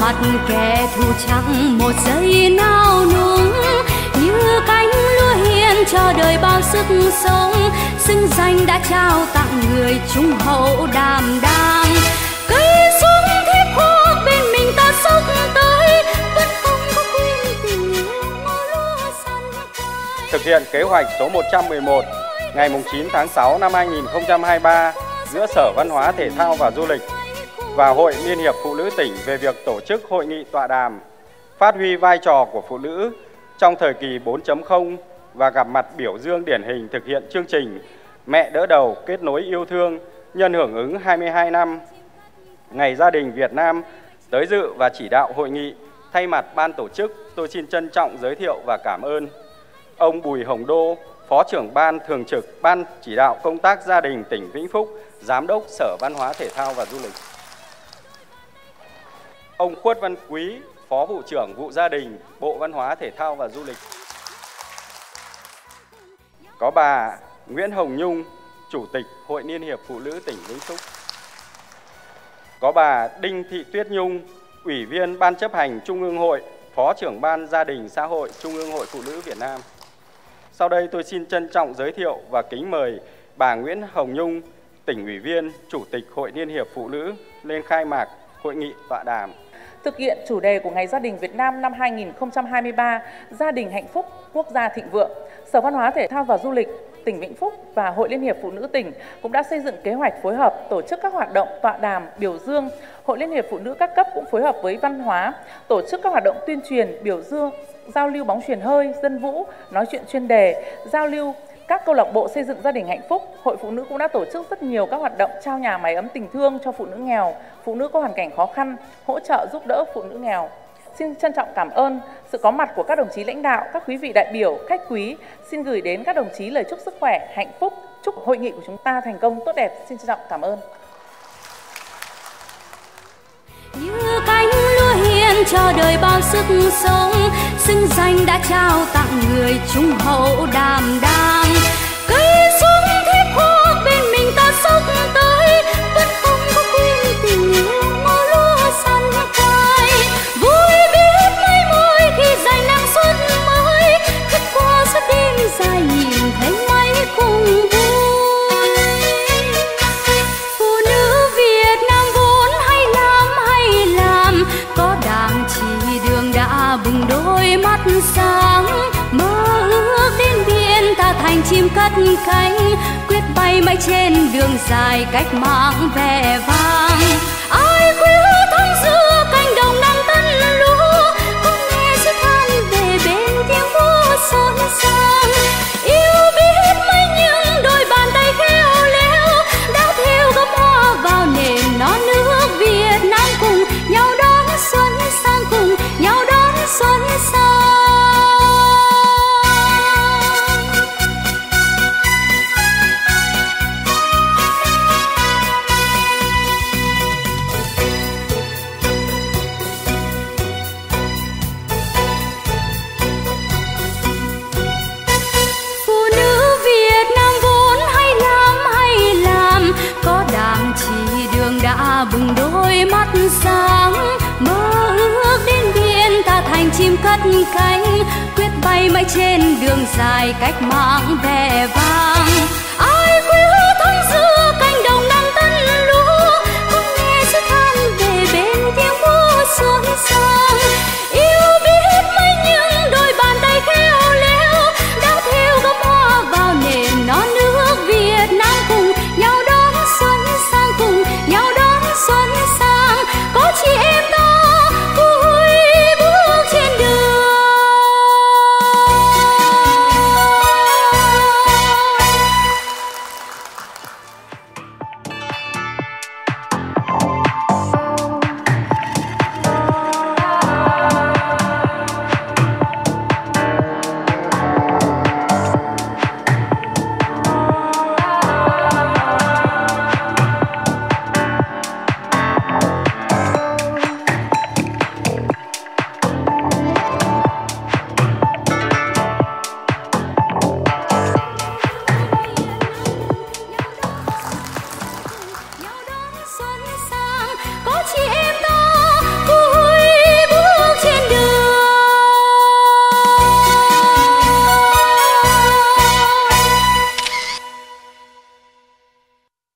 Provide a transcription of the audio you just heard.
mặt kẻ thù chẳng một giây nao núng. Như cánh lúa hiền cho đời bao sức sống xứng danh đã trao tặng người trung hậu đàm đang. Cây súng thép khoác bên mình ta sốc tới, vẫn không có quên tình yêu lúa xanh thực hiện kế hoạch số 111 ngày 9 tháng 6 năm 2023 giữa Sở Văn hóa, Thể thao và Du lịch và Hội Liên hiệp Phụ nữ tỉnh về việc tổ chức hội nghị tọa đàm phát huy vai trò của phụ nữ trong thời kỳ 4.0 và gặp mặt biểu dương điển hình thực hiện chương trình Mẹ đỡ đầu kết nối yêu thương nhân hưởng ứng 22 năm Ngày Gia đình Việt Nam tới dự và chỉ đạo hội nghị thay mặt ban tổ chức tôi xin trân trọng giới thiệu và cảm ơn ông Bùi Hồng Đô, Phó trưởng ban thường trực Ban chỉ đạo công tác gia đình tỉnh Vĩnh Phúc, Giám đốc Sở Văn hóa Thể thao và Du lịch. Ông Khuất Văn Quý, Phó vụ trưởng vụ gia đình, Bộ Văn hóa Thể thao và Du lịch. Có bà Nguyễn Hồng Nhung, Chủ tịch Hội Liên hiệp Phụ nữ tỉnh Vĩnh Phúc. Có bà Đinh Thị Tuyết Nhung, Ủy viên Ban chấp hành Trung ương Hội, Phó trưởng Ban Gia đình Xã hội Trung ương Hội Phụ nữ Việt Nam. Sau đây tôi xin trân trọng giới thiệu và kính mời bà Nguyễn Hồng Nhung, tỉnh ủy viên, Chủ tịch Hội Liên hiệp Phụ nữ lên khai mạc hội nghị tọa đàm. Thực hiện chủ đề của Ngày Gia đình Việt Nam năm 2023, Gia đình hạnh phúc, quốc gia thịnh vượng, Sở Văn hóa Thể thao và Du lịch tỉnh Vĩnh Phúc và Hội Liên hiệp Phụ nữ tỉnh cũng đã xây dựng kế hoạch phối hợp tổ chức các hoạt động tọa đàm, biểu dương. Hội Liên hiệp Phụ nữ các cấp cũng phối hợp với văn hóa tổ chức các hoạt động tuyên truyền, biểu dương, giao lưu bóng truyền hơi, dân vũ, nói chuyện chuyên đề, giao lưu các câu lạc bộ xây dựng gia đình hạnh phúc, Hội Phụ nữ cũng đã tổ chức rất nhiều các hoạt động trao nhà máy ấm tình thương cho phụ nữ nghèo, phụ nữ có hoàn cảnh khó khăn, hỗ trợ giúp đỡ phụ nữ nghèo. Xin trân trọng cảm ơn sự có mặt của các đồng chí lãnh đạo, các quý vị đại biểu, khách quý. Xin gửi đến các đồng chí lời chúc sức khỏe, hạnh phúc, chúc hội nghị của chúng ta thành công tốt đẹp. Xin trân trọng cảm ơn. Yeah cho đời bao sức sống, xứng danh đã trao tặng người trung hậu đàm đang. Cây đôi mắt sáng, mơ ước đến biển ta thành chim cất cánh, quyết bay mãi trên đường dài cách mạng vẻ vang. Cánh, quyết bay mãi trên đường dài cách mạng vẻ vang.